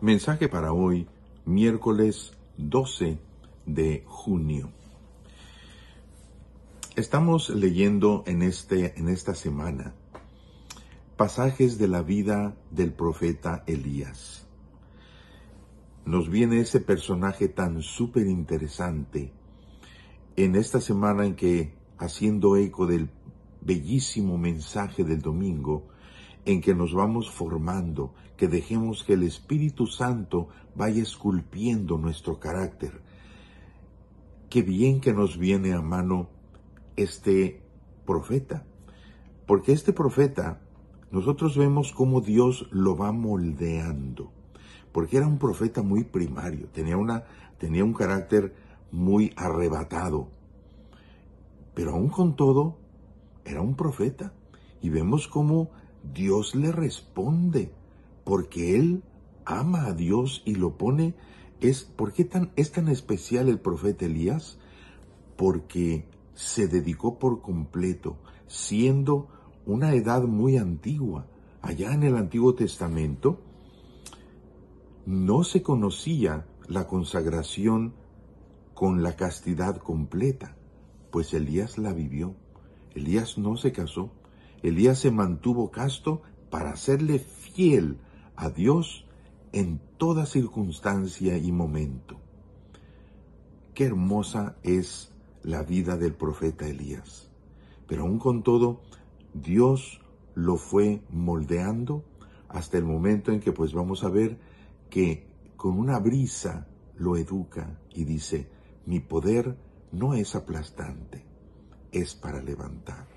Mensaje para hoy, miércoles 12 de junio. Estamos leyendo en, este, en esta semana pasajes de la vida del profeta Elías. Nos viene ese personaje tan súper interesante en esta semana en que, haciendo eco del bellísimo mensaje del domingo, en que nos vamos formando, que dejemos que el Espíritu Santo vaya esculpiendo nuestro carácter. Qué bien que nos viene a mano este profeta. Porque este profeta, nosotros vemos cómo Dios lo va moldeando. Porque era un profeta muy primario, tenía, una, tenía un carácter muy arrebatado. Pero aún con todo, era un profeta. Y vemos cómo Dios le responde, porque él ama a Dios y lo pone. Es, ¿Por qué tan, es tan especial el profeta Elías? Porque se dedicó por completo, siendo una edad muy antigua. Allá en el Antiguo Testamento no se conocía la consagración con la castidad completa, pues Elías la vivió. Elías no se casó. Elías se mantuvo casto para serle fiel a Dios en toda circunstancia y momento. Qué hermosa es la vida del profeta Elías. Pero aún con todo, Dios lo fue moldeando hasta el momento en que pues vamos a ver que con una brisa lo educa y dice, mi poder no es aplastante, es para levantar.